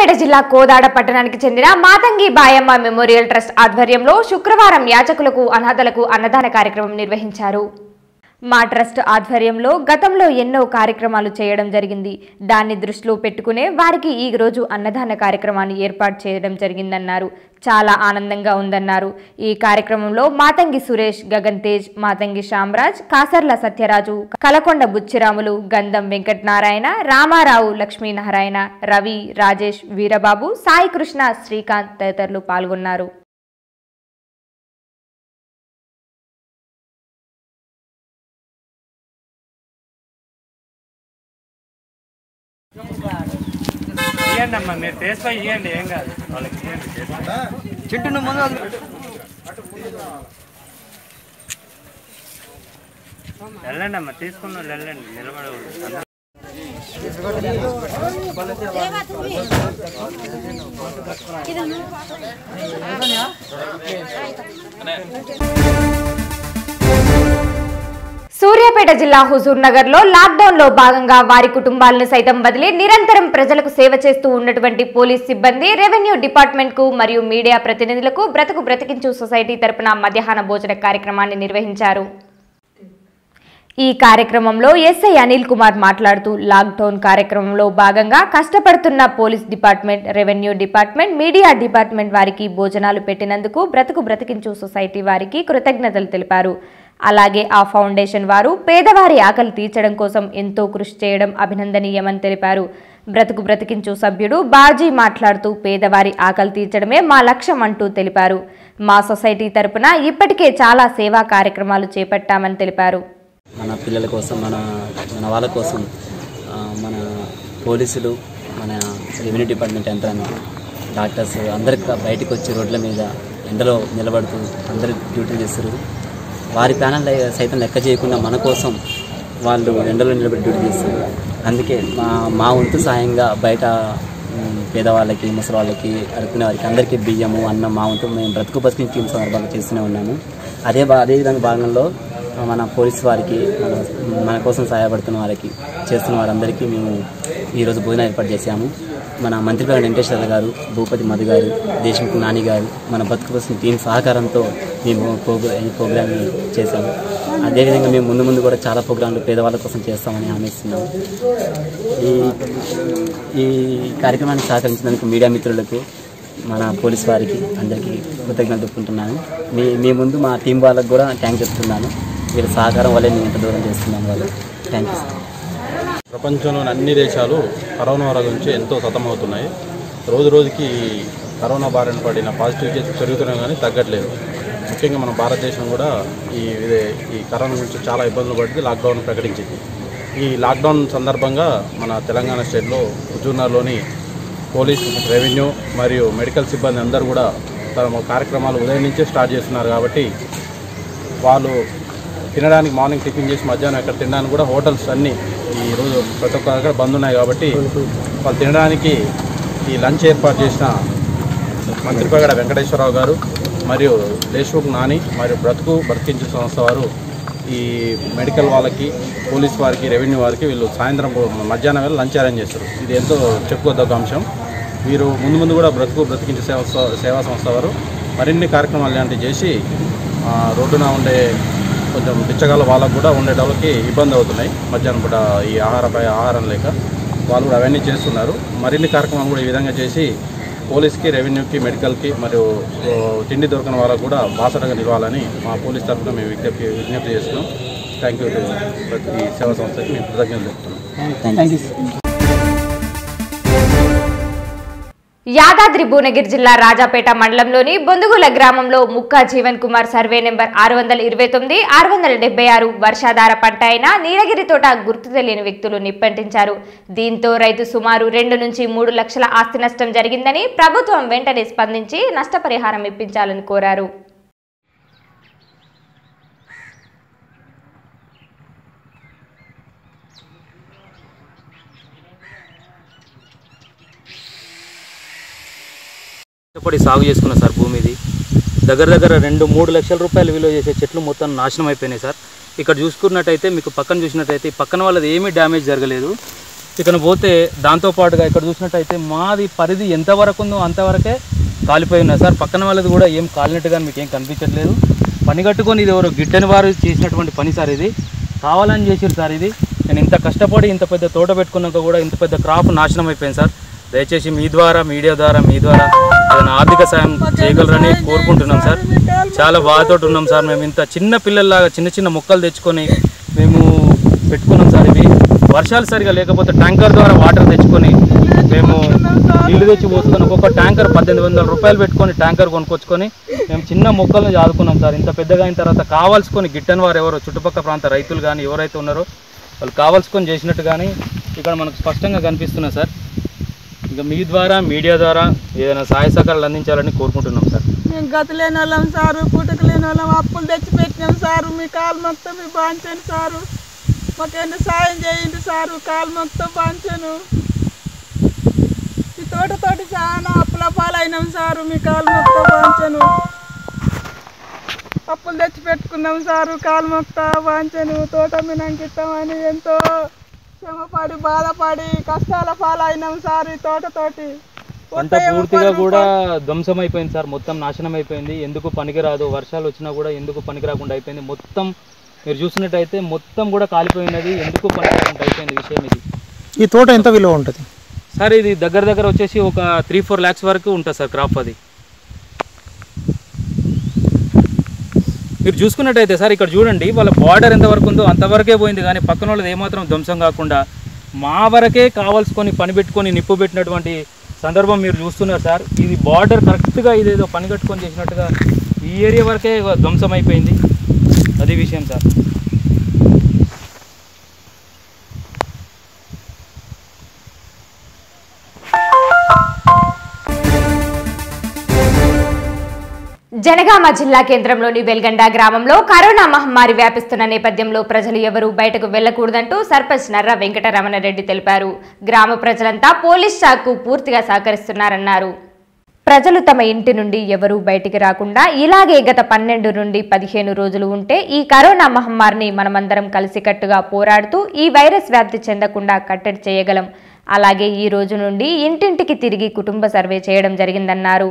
సూర్యాపేట జిల్లా కోదాడ పట్టణానికి చెందిన మాతంగి బాయమ్మ మెమోరియల్ ట్రస్ట్ ఆధ్వర్యంలో శుక్రవారం యాచకులకు అనాథలకు అన్నదాన కార్యక్రమం నిర్వహించారు. మా ట్రస్ట్ ఆధ్వర్యంలో గతంలో ఎన్నో కార్యక్రమాలు చేయడం జరిగింది. దాన్ని దృష్టిలో పెట్టుకునే వారికి ఈ రోజు అన్నదాన కార్యక్రమాన్ని ఏర్పాటు చేయడం జరిగిందన్నారు. చాలా ఆనందంగా ఉందన్నారు. ఈ కార్యక్రమంలో మాతంగి సురేష్ గగన్ తేజ్ మాతంగి శామ్రాజ్ కాసర్ల సత్యరాజు కలకొండ బుచ్చిరాములు గంధం వెంకటనారాయణ రామారావు లక్ష్మీనారాయణ రవి రాజేష్ వీరబాబు సాయి కృష్ణ శ్రీకాంత్ తదితరులు పాల్గొన్నారు. ఇవ్వండి అమ్మా మీరు టేస్ట్ పై ఇవ్వండి ఏం కాదు. వాళ్ళకి ఇవ్వండి taste. చింటూ నువ్వు ముందు వెళ్ళండి అమ్మా తీసుకున్న వాళ్ళు వెళ్ళండి నిలబడకూడదు. సిద్దిపేట జిల్లా హుజూర్ నగర్లో లాక్డౌన్లో భాగంగా వారి కుటుంబాలను సైతం వదిలి నిరంతరం ప్రజలకు సేవ చేస్తూ ఉన్నటువంటి పోలీస్ సిబ్బంది రెవెన్యూ డిపార్ట్మెంట్కు మరియు మీడియా ప్రతినిధులకు బ్రతుకు బ్రతికించు సొసైటీ తరపున మధ్యాహ్న భోజన కార్యక్రమాన్ని నిర్వహించారు. ఈ కార్యక్రమంలో ఎస్ఐ అనిల్ కుమార్ మాట్లాడుతూ లాక్డౌన్ కార్యక్రమంలో భాగంగా కష్టపడుతున్న police department revenue department media department వారికి భోజనాలు పెట్టినందుకు బ్రతుకు బ్రతికించు సొసైటీ వారికి కృతజ్ఞతలు తెలిపారు. అలాగే ఆ ఫౌండేషన్ వారు పేదవారి ఆకలి తీర్చడం కోసం ఎంతో కృషి చేయడం అభినందనీయమని తెలిపారు. బ్రతుకు బ్రతికించు సభ్యుడు బాజీ మాట్లాడుతూ పేదవారి ఆకలి తీర్చడమే మా లక్ష్యం అంటూ తెలిపారు. మా సొసైటీ తరపున ఇప్పటికే చాలా సేవా కార్యక్రమాలు చేపట్టామని తెలిపారు. మన పిల్లల కోసం మన మన వాళ్ళ కోసం మన పోలీసులు మన రెవెన్యూ డిపార్ట్మెంట్ యంత్రాంగం డాక్టర్స్ అందరు బయటకు వచ్చి రోడ్ల మీద ఎండలో నిలబడుతూ అందరు డ్యూటీ చేస్తారు. వారి ప్యానల్ సైతం లెక్క చేయకుండా మన కోసం వాళ్ళు ఎండలో నిలబడి డ్యూటీ చేస్తారు అందుకే మా మా వంతు సాయంగా బయట పేదవాళ్ళకి ముసలి వాళ్ళకి అడుకునే వారికి అందరికీ బియ్యము అన్నం మా వంతు మేము బ్రతుకు బతికి టీం సందర్భాలు చేస్తూనే ఉన్నాము. అదే బా అదే విధంగా భాగంలో మన పోలీస్ వారికి మన మన కోసం సహాయపడుతున్న వారికి చేస్తున్న వారందరికీ మేము ఈరోజు భోజనం ఏర్పాటు చేశాము. మన మంత్రి పేరు వెంకటేశ్వర గారు భూపతి మధు గారు దేశముఖ్ నాని గారు మన బతుకు కోసం టీం సహకారంతో మేము ప్రోగ్రా ఈ ప్రోగ్రామ్ని చేశాము. అదేవిధంగా మేము ముందు ముందు కూడా చాలా ప్రోగ్రాంలు పేదవాళ్ళ కోసం చేస్తామని హామీ ఈ ఈ కార్యక్రమానికి సహకరించినందుకు మీడియా మిత్రులకు మన పోలీస్ వారికి అందరికీ కృతజ్ఞతలు చెప్పుకుంటున్నాను మీ మీ ముందు మా టీం వాళ్ళకు కూడా థ్యాంక్ చెప్తున్నాను. వీళ్ళ సహకారం వల్లే మేము ఇంత దూరం చేస్తున్నాం వాళ్ళు. థ్యాంక్ యూ ప్రపంచంలోని అన్ని దేశాలు కరోనా గురించి ఎంతో సతమవుతున్నాయి. రోజు రోజుకి కరోనా బారిన పడిన పాజిటివ్ కేసులు పెరుగుతున్నాయి కానీ తగ్గట్లేదు. ముఖ్యంగా మన భారతదేశం కూడా ఈ ఇదే- ఈ కరోనా గురించి చాలా ఇబ్బందులు పడింది లాక్డౌన్ ప్రకటించింది. ఈ లాక్డౌన్ సందర్భంగా మన తెలంగాణ స్టేట్లో హుజూర్నగర్లోని పోలీస్ రెవెన్యూ మరియు మెడికల్ సిబ్బంది అందరూ కూడా తమ కార్యక్రమాలు ఉదయం నుంచే స్టార్ట్ చేస్తున్నారు కాబట్టి వాళ్ళు తినడానికి మార్నింగ్ టిఫిన్ చేసి మధ్యాహ్నం ఎక్కడ తినడానికి కూడా హోటల్స్ అన్నీ ఈ రోజు ప్రతి ఒక్క దగ్గర బంద్ ఉన్నాయి కాబట్టి వాళ్ళు తినడానికి ఈ లంచ్ ఏర్పాటు చేసిన మంత్రిపగడ వెంకటేశ్వరరావు గారు మరియు దేశ్ముఖ్ నాని మరియు బ్రతుకు బ్రతికించే సంస్థ వారు ఈ మెడికల్ వాళ్ళకి పోలీస్ వారికి రెవెన్యూ వారికి వీళ్ళు సాయంత్రం మధ్యాహ్నం వేళ లంచ్ అరేంజ్ చేస్తారు ఇది ఎంతో చెప్పుకోదగ్గ అంశం. వీరు ముందు ముందు కూడా బ్రతుకు బ్రతికించే సేవ సేవా సంస్థ వారు మరిన్ని కార్యక్రమాలు లాంటివి చేసి రోడ్డున ఉండే కొంచెం బిచ్చగాల వాళ్ళకు కూడా ఉండేటోళ్ళకి ఇబ్బంది అవుతున్నాయి. మధ్యాహ్నం పూట ఈ ఆహారపై ఆహారం లేక వాళ్ళు కూడా అవన్నీ చేస్తున్నారు. మరిన్ని కార్యక్రమాలు కూడా ఈ విధంగా చేసి పోలీస్కి రెవెన్యూకి మెడికల్కి మరియు తిండి దొరకని వాళ్ళకు కూడా బాసటగా నిలవాలని మా పోలీస్ తరఫున మేము విజ్ఞప్తి విజ్ఞప్తి చేస్తున్నాం. థ్యాంక్ యూ ఈ సేవా సంస్థకి మేము కృతజ్ఞతలు చెప్తున్నాం యాదాద్రి భువనగిరి జిల్లా రాజాపేట మండలంలోని బొందుగుల గ్రామంలో ముక్కా జీవన్ కుమార్ సర్వే నెంబర్ ఆరు వందల ఇరవై తొమ్మిది ఆరు వందల డెబ్బై ఆరు వర్షాధార పంట అయిన నీలగిరి తోట గుర్తు తెలియని వ్యక్తులు నిప్పంటించారు. దీంతో రైతు సుమారు రెండు నుంచి మూడు లక్షల ఆస్తి నష్టం జరిగిందని ప్రభుత్వం వెంటనే స్పందించి నష్టపరిహారం ఇప్పించాలని కోరారు. కష్టపడి సాగు చేసుకున్న సార్ భూమి ఇది దగ్గర దగ్గర రెండు మూడు లక్షల రూపాయలు విలువ చేసే చెట్లు మొత్తం నాశనం అయిపోయినాయి సార్. ఇక్కడ చూసుకున్నట్టయితే మీకు పక్కన చూసినట్టయితే పక్కన వాళ్ళది ఏమీ డ్యామేజ్ జరగలేదు. ఇక్కడ పోతే దాంతోపాటుగా ఇక్కడ చూసినట్టయితే మాది పరిధి ఎంతవరకు ఉందో అంతవరకే కాలిపోయి ఉన్నాయి సార్. పక్కన వాళ్ళది కూడా ఏం కాలినట్టుగా మీకు ఏం కనిపించట్లేదు. పని కట్టుకొని ఇది ఎవరో గిడ్డని వారు చేసినటువంటి పని సార్ ఇది. కావాలని చేసారు సార్ ఇది. నేను ఇంత కష్టపడి ఇంత పెద్ద తోట పెట్టుకున్నాక కూడా ఇంత పెద్ద క్రాప్ నాశనం అయిపోయింది సార్. దయచేసి మీ ద్వారా మీడియా ద్వారా మీ ద్వారా ఏదైనా ఆర్థిక సాయం చేయగలరని కోరుకుంటున్నాం సార్. చాలా బాధతో ఉన్నాం సార్. మేము ఇంత చిన్న పిల్లల్లాగా చిన్న చిన్న మొక్కలు తెచ్చుకొని మేము పెట్టుకున్నాం సార్ ఇవి. వర్షాలు సరిగా లేకపోతే ట్యాంకర్ ద్వారా వాటర్ తెచ్చుకొని మేము ఇల్లు తెచ్చి పోసుకొని ఒక్కొక్క ట్యాంకర్ పద్దెనిమిది వందల రూపాయలు పెట్టుకొని ట్యాంకర్ కొనుక్కొచ్చుకొని మేము చిన్న మొక్కలను ఆదుకున్నాం సార్. ఇంత పెద్దగా అయిన తర్వాత కావాల్సుకొని గిట్టని వారు ఎవరో చుట్టుపక్కల ప్రాంత రైతులు కానీ ఎవరైతే ఉన్నారో వాళ్ళు కావాల్సుకొని చేసినట్టు కానీ ఇక్కడ మనకు స్పష్టంగా కనిపిస్తున్నాయి సార్. ఇంకా మీ ద్వారా మీడియా ద్వారా ఏదైనా సహాయ సహకారాలు అందించాలని కోరుకుంటున్నాం సార్. మేము గతి లేని వాళ్ళం సారు పూటకు లేని వాళ్ళం అప్పులు తెచ్చి పెట్టినాం సారు మీ కాలు మొత్తం మీ బాంచాను సారు. మాకేంటి సాయం చేయండి సారు కాలు మొత్తం బాంచాను. ఈ తోటతోటి చాలా అప్పుల పాలైనాం సారు మీ కాలు మొత్తం బాంచాను. అప్పులు తెచ్చి పెట్టుకున్నాం సారు కాలు మొత్తం బాంచాను తోట మినంకిస్తామని ఎంతో శ్రమపడి బాధపడి కష్టాల పాలైనాం సారు ఈ తోటతోటి. పంట పూర్తిగా కూడా ధ్వంసం అయిపోయింది సార్. మొత్తం నాశనం అయిపోయింది ఎందుకు పనికిరాదు? వర్షాలు వచ్చినా కూడా ఎందుకు పనికి రాకుండా అయిపోయింది? మొత్తం మీరు చూసినట్టయితే మొత్తం కూడా కాలిపోయినది. ఎందుకు పనికిరాకుండా అయిపోయింది విషయం ఇది. ఈ తోట ఎంత విలువ ఉంటుంది? సార్ ఇది దగ్గర దగ్గర వచ్చేసి ఒక త్రీ ఫోర్ ల్యాక్స్ వరకు ఉంటుంది సార్ క్రాప్ అది. మీరు చూసుకున్నట్టయితే సార్ ఇక్కడ చూడండి వాళ్ళ బార్డర్ ఎంత వరకు ఉందో అంతవరకే పోయింది. కానీ పక్కన వాళ్ళది ఏమాత్రం ధ్వంసం కాకుండా మా వరకే కావాల్సుకొని పని పెట్టుకొని నిప్పు పెట్టినటువంటి సందర్భం మీరు చూస్తున్నారు సార్. ఇది బార్డర్ కరెక్ట్గా ఇదేదో పని కట్టుకొని చేసినట్టుగా ఈ ఏరియా వరకే ధ్వంసం అయిపోయింది అది విషయం సార్. జనగామ జిల్లా కేంద్రంలోని వెల్గండ గ్రామంలో కరోనా మహమ్మారి వ్యాపిస్తున్న నేపథ్యంలో ప్రజలు ఎవరూ బయటకు వెళ్ళకూడదంటూ సర్పంచ్ నర్ర వెంకటరమణరెడ్డి తెలిపారు. గ్రామ ప్రజలంతా పోలీస్ శాఖకు పూర్తిగా సహకరిస్తున్నారన్నారు. ప్రజలు తమ ఇంటి నుండి ఎవరూ బయటికి రాకుండా ఇలాగే గత పన్నెండు నుండి పదిహేను రోజులు ఉంటే ఈ కరోనా మహమ్మారిని మనమందరం కలిసికట్టుగా పోరాడుతూ ఈ వైరస్ వ్యాప్తి చెందకుండా కట్టడి చేయగలం. అలాగే ఈ రోజు నుండి ఇంటింటికి తిరిగి కుటుంబ సర్వే చేయడం జరిగిందన్నారు.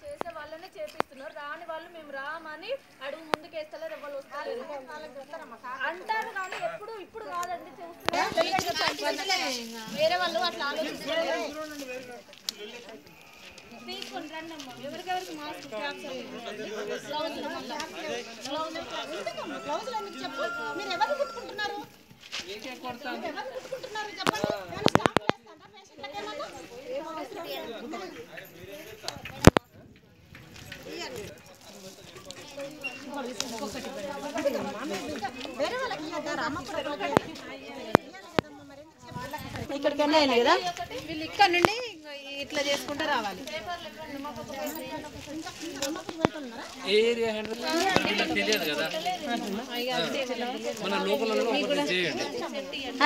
చేసే వాళ్ళనే చేపిస్తున్నారు రాని వాళ్ళు మేము రామని అడుగు ముందుకేస్తలేరు ఎవరు వస్తలేరు అంటారు కానీ ఎప్పుడు ఇప్పుడు కాదండి చూస్తున్నారు వేరే వాళ్ళు అట్లా ఆలోచిస్తారు తీసుకొని రండి అమ్మ ఎవరికెవరికి మాస్క్ క్యాప్స్ ఎందుకు చెప్పు? మీరు ఎవరు కుట్టుకుంటున్నారు? ఎవరు కుట్టుకుంటున్నారు చెప్పండి? ఇక్కడికి అయినాయి కదా? వీళ్ళు ఇక్కడ నుండి ఇట్లా చేసుకుంటూ రావాలి.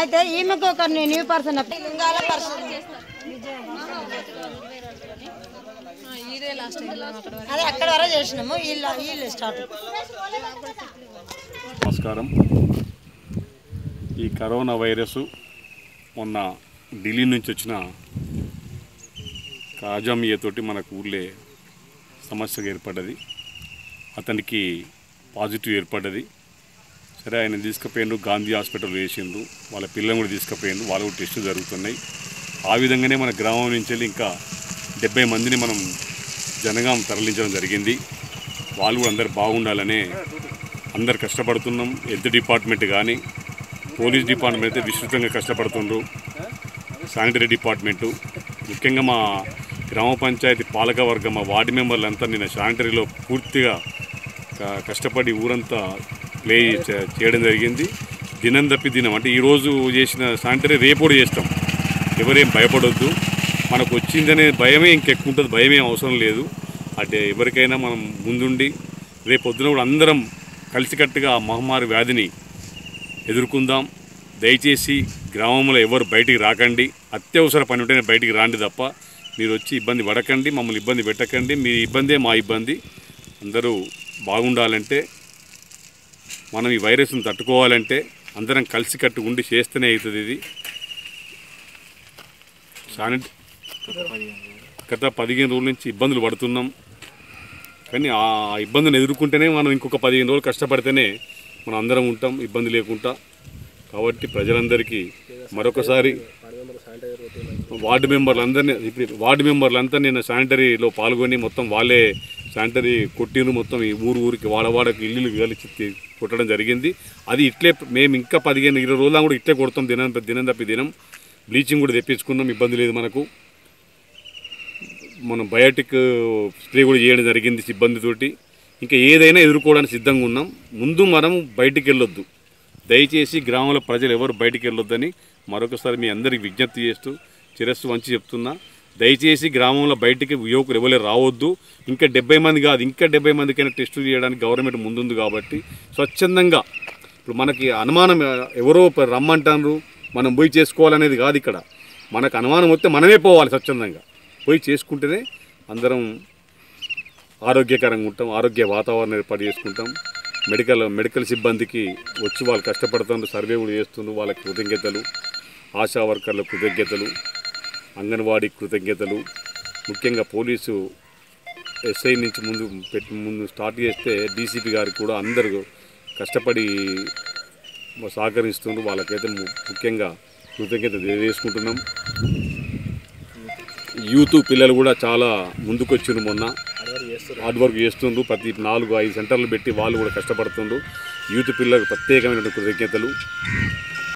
అయితే ఈమెకు ఒక న్యూ పర్సన్ లింగాల పర్సన్. అదే అక్కడ వరకు చేసినాము. వీళ్ళు వీళ్ళు స్టార్ట్. నమస్కారం. ఈ కరోనా వైరస్ మొన్న ఢిల్లీ నుంచి వచ్చిన కాజామియతోటి మనకు ఊళ్ళే సమస్య ఏర్పడ్డది. అతనికి పాజిటివ్ ఏర్పడ్డది. సరే ఆయన తీసుకుపోయిండు గాంధీ హాస్పిటల్ వేసిండు వాళ్ళ పిల్లలు కూడా తీసుకుపోయిండు వాళ్ళు కూడా టెస్టులు జరుగుతున్నాయి. ఆ విధంగానే మన గ్రామం నుంచి వెళ్ళి ఇంకా డెబ్బై మందిని మనం జనగాం తరలించడం జరిగింది. వాళ్ళు కూడా అందరు బాగుండాలనే అందరు కష్టపడుతున్నాం. హెల్త్ డిపార్ట్మెంట్ కానీ పోలీస్ డిపార్ట్మెంట్ అయితే విస్తృతంగా కష్టపడుతుండ్రు. Sanitary department. ముఖ్యంగా మా గ్రామ పంచాయతీ పాలక వర్గం ఆ వార్డు మెంబర్లంతా నిన్న శానిటరీలో పూర్తిగా కష్టపడి ఊరంతా ప్లే చేయడం జరిగింది. దినం తప్పి దినం అంటే ఈరోజు చేసిన శానిటరీ రేపు కూడా చేస్తాం. ఎవరేం భయపడొద్దు. మనకు వచ్చిందనే భయమే ఇంకెక్కువ ఉంటుంది భయమే అవసరం లేదు. అంటే ఎవరికైనా మనం ముందుండి రేపు కూడా అందరం కలిసికట్టుగా ఆ మహమ్మారి వ్యాధిని ఎదుర్కొందాం. దయచేసి గ్రామంలో ఎవరు బయటికి రాకండి. అత్యవసర పని ఉంటేనే బయటికి రాండి తప్ప మీరు వచ్చి ఇబ్బంది పడకండి మమ్మల్ని ఇబ్బంది పెట్టకండి మీ ఇబ్బందే మా ఇబ్బంది. అందరూ బాగుండాలంటే మనం ఈ వైరస్ను తట్టుకోవాలంటే అందరం కలిసికట్టు ఉండి చేస్తేనే అవుతుంది ఇది. శానిట గత పదిహేను రోజుల నుంచి ఇబ్బందులు పడుతున్నాం. కానీ ఆ ఇబ్బందిని ఎదుర్కొంటేనే మనం ఇంకొక పదిహేను రోజులు కష్టపడితేనే మనం అందరం ఉంటాం ఇబ్బంది లేకుండా. కాబట్టి ప్రజలందరికీ మరొకసారి వార్డు మెంబర్లందరినీ ఇప్పుడు వార్డు మెంబర్లంతా నేను శానిటరీలో పాల్గొని మొత్తం వాళ్ళే శానిటరీ కొట్టిరు మొత్తం ఈ ఊరు ఊరికి వాడవాడకు ఇల్లు కలిసి కొట్టడం జరిగింది. అది ఇట్లే మేము ఇంకా పదిహేను ఇరవై రోజులు కూడా ఇట్లే కొడతాం దినం దినం తప్పి దినం. బ్లీచింగ్ కూడా తెప్పించుకున్నాం ఇబ్బంది లేదు మనకు. మనం బయోటిక్ స్ప్రే కూడా చేయడం జరిగింది సిబ్బందితోటి ఇంకా ఏదైనా ఎదుర్కోవడానికి సిద్ధంగా ఉన్నాం. ముందు మనం బయటికి వెళ్ళొద్దు. దయచేసి గ్రామంలో ప్రజలు ఎవరు బయటికి వెళ్ళొద్దని మరొకసారి మీ అందరికి విజ్ఞప్తి చేస్తూ చిరస్సు వంచి చెప్తున్నా. దయచేసి గ్రామంలో బయటికి యువకులు ఎవరే రావద్దు. ఇంకా డెబ్బై మంది కాదు ఇంకా డెబ్బై మందికైనా టెస్టులు చేయడానికి గవర్నమెంట్ ముందుంది కాబట్టి స్వచ్ఛందంగా ఇప్పుడు మనకి అనుమానం ఎవరో రమ్మంటారు మనం పోయి చేసుకోవాలనేది కాదు ఇక్కడ. మనకు అనుమానం వస్తే మనమే పోవాలి స్వచ్ఛందంగా. పోయి చేసుకుంటేనే అందరం ఆరోగ్యకరంగా ఉంటాం ఆరోగ్య వాతావరణం ఏర్పాటు చేసుకుంటాం. మెడికల్ మెడికల్ సిబ్బందికి వచ్చి వాళ్ళు కష్టపడుతున్నారు సర్వే కూడా చేస్తున్నారు వాళ్ళకి కృతజ్ఞతలు ఆశా వర్కర్ల కృతజ్ఞతలు. అంగన్వాడీ కృతజ్ఞతలు. ముఖ్యంగా పోలీసు ఎస్ఐ నుంచి ముందు పెట్టి ముందు స్టార్ట్ చేస్తే డీసీపీ గారికి కూడా అందరూ కష్టపడి సహకరిస్తున్నారు వాళ్ళకైతే ముఖ్యంగా కృతజ్ఞత తెలియజేసుకుంటున్నాం. యూత్ పిల్లలు కూడా చాలా ముందుకొచ్చిండ్రు మొన్న. హార్డ్ వర్క్ చేస్తుండ్రు. ప్రతి నాలుగు ఐదు సెంటర్లు పెట్టి వాళ్ళు కూడా కష్టపడుతుండ్రు. యూత్ పిల్లలకు ప్రత్యేకమైన కృతజ్ఞతలు.